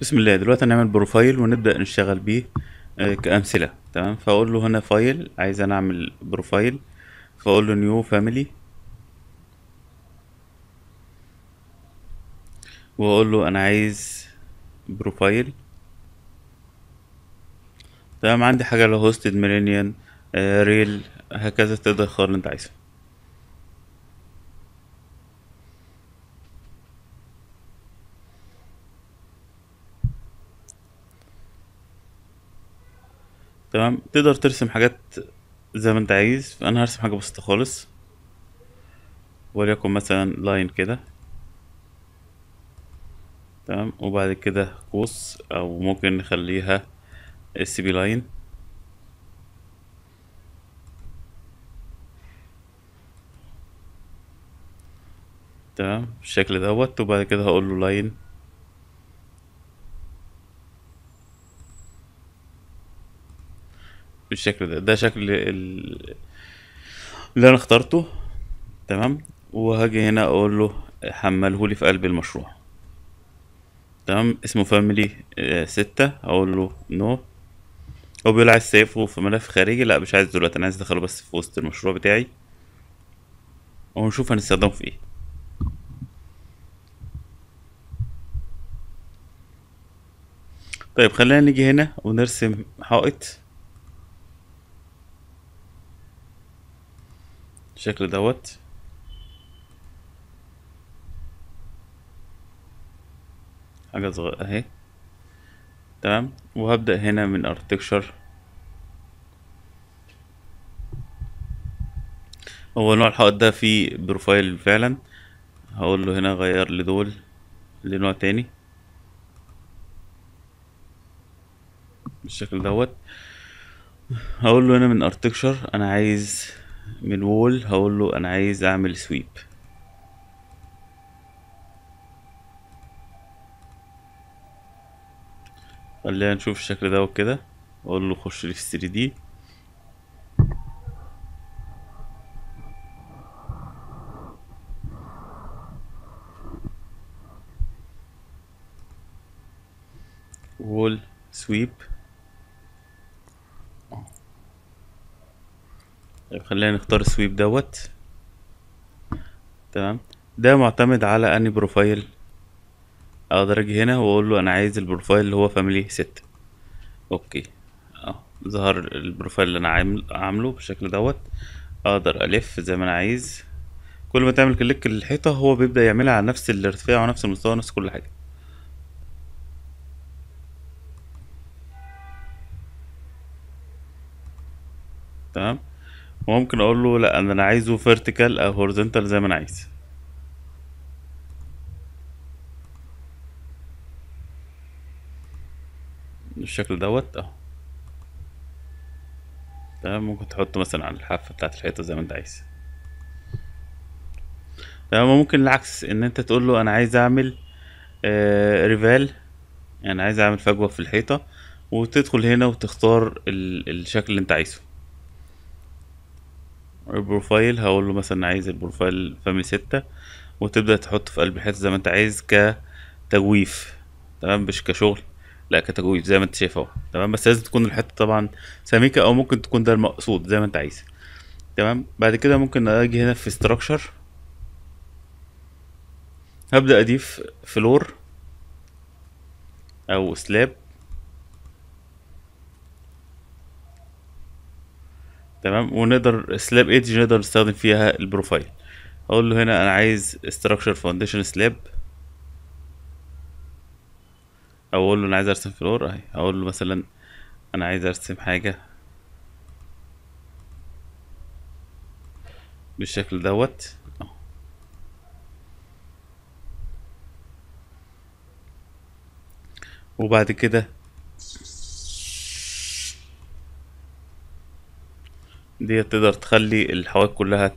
بسم الله. دلوقتي هنعمل profile ونبدأ نشتغل بيه آه، كأمثلة. تمام؟ فأقول له هنا file عايز أنا أعمل profile. فأقول له new family وأقول له أنا عايز profile. تمام؟ عندي حاجة لو hosted mullion reveal هكذا تقدر تختار اللي أنت عايزه. تمام؟ تقدر ترسم حاجات زي ما انت عايز. أنا هرسم حاجة بسيطة خالص. وليكن مثلا line كده. تمام؟ وبعد كده قوس أو ممكن نخليها spline تمام؟ بالشكل دوت. وبعد كده هقول له line بالشكل ده. ده شكل ال- اللي أنا اخترته. تمام؟ وهاجي هنا أقول له حمله لي في قلب المشروع. تمام؟ اسمه family ستة. أقول له no. هو بيقول عايز save ه في ملف خارجي. لا مش عايز دلوقتي أنا عايز أدخله بس في وسط المشروع بتاعي. ونشوف هنستخدمه في إيه. طيب خلينا نيجي هنا ونرسم حائط. بالشكل دوت. حاجة صغيرة أهي. تمام. وهبدأ هنا من architecture هو نوع الحائط ده فيه profile فعلا. هقول له هنا غير لي دول لنوع تاني. بالشكل دوت. هقول له هنا من architecture أنا عايز من wall هقول له أنا عايز أعمل sweep خلينا نشوف الشكل دوت كده واقول له خش لي في 3D wall sweep طيب خلينا نختار ال sweep دوت. تمام. ده معتمد على انهي profile أقدر أجي هنا وأقول له أنا عايز ال profile اللي هو family ستة okay. آه ظهر ال profile اللي أنا عامل عامله بالشكل دوت. أقدر ألف زي ما أنا عايز. كل ما تعمل click للحيطة هو بيبدأ يعملها على نفس الارتفاع ونفس المستوى ونفس كل حاجة. تمام. وممكن أقول له لا أنا عايزه vertical أو horizontal زي ما أنا عايز. بالشكل دوت اهو تمام ممكن تحطه مثلا على الحافة بتاعت الحيطة زي ما انت عايز. تمام ممكن العكس ان انت تقول له أنا عايز اعمل آه reveal يعني عايز اعمل فجوة في الحيطة وتدخل هنا وتختار ال- الشكل اللي انت عايزه. ال profile هقول له مثلا عايز ال profile family ستة وتبدأ تحطه في قلب الحيطة زي ما أنت عايز كتجويف. تمام؟ مش كشكل لا كتجويف زي ما أنت شايف أهو. تمام؟ بس لازم تكون الحيطة طبعا سميكة أو ممكن تكون ده المقصود زي ما أنت عايز. تمام؟ بعد كده ممكن أجي هنا في structure. هبدأ أضيف floor أو slab تمام؟ ونقدر slab edge نقدر نستخدم فيها ال profile. أقول له هنا أنا عايز structure foundation slab. أو أقول له أنا عايز أرسم floor أهي. أقول له مثلا أنا عايز أرسم حاجة بالشكل دوت. وبعد كده دي تقدر تخلي الحواف كلها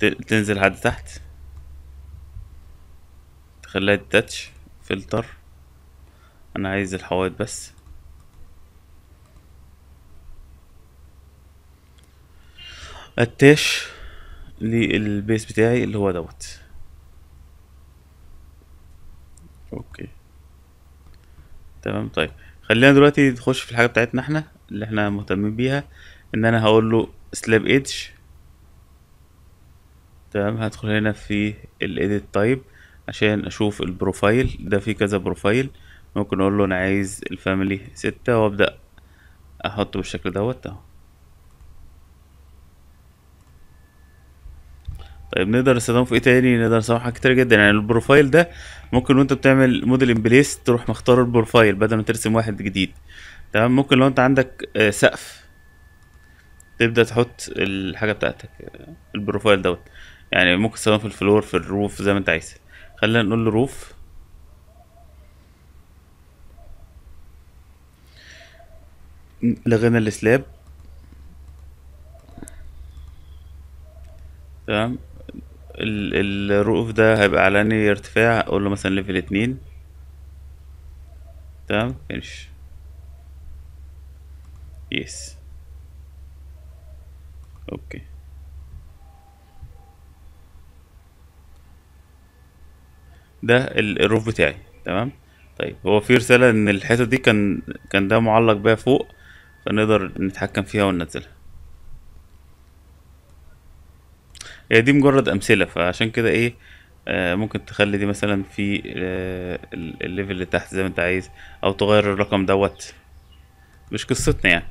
تنزل لحد تحت. تخليها تاتش فلتر. أنا عايز الحواف بس. اتاش للبيس بتاعي اللي هو دوت. okay. تمام طيب. خلينا دلوقتي نخش في الحاجة بتاعتنا إحنا اللي إحنا مهتمين بيها. إن أنا هقول له slab edge تمام هدخل هنا في ال edit type عشان أشوف ال profile ده فيه كذا profile ممكن أقول له أنا عايز ال family ستة وأبدأ احطه بالشكل دوت أهو. طيب نقدر نستخدمه في إيه تاني؟ نقدر نستخدمه في حاجات كتير جدا. يعني ال profile ده ممكن وأنت بتعمل model in place تروح مختار ال profile بدل ما ترسم واحد جديد. تمام ممكن لو أنت عندك آه، سقف. تبدأ تحط الحاجة بتاعتك ال profile دوت. يعني ممكن تستخدمه في ال floor في ال roof زي ما انت عايز. خلينا نقول له roof. لغينا ال slab. تمام. ال- ال roof ده هيبقى على انهي ارتفاع أقول له مثلا level اتنين. تمام. finish yes okay. ده ال- ال roof بتاعي تمام؟ طيب هو في رسالة إن الحتة دي كان كان ده معلق بيها فوق فنقدر نتحكم فيها وننزلها. هي دي مجرد أمثلة فعشان كده إيه آه ممكن تخلي دي مثلا في آه ال- ال level اللي تحت زي ما أنت عايز أو تغير الرقم دوت. مش قصتنا يعني.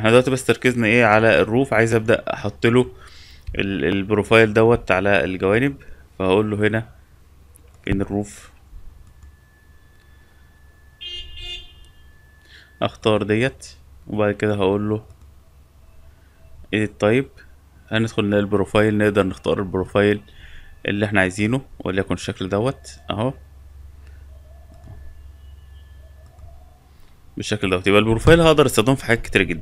إحنا دلوقتي بس تركيزنا إيه على ال roof عايز ابدأ أحط له ال- ال profile دوت على الجوانب فهقول له هنا فين ال roof. اختار ديت وبعد كده هقول له edit type هندخل نلاقي ال profile نقدر نختار ال profile اللي إحنا عايزينه وليكن الشكل دوت اهو. بالشكل دوت يبقى ال profile هقدر استخدمه في حاجات كتير جدا.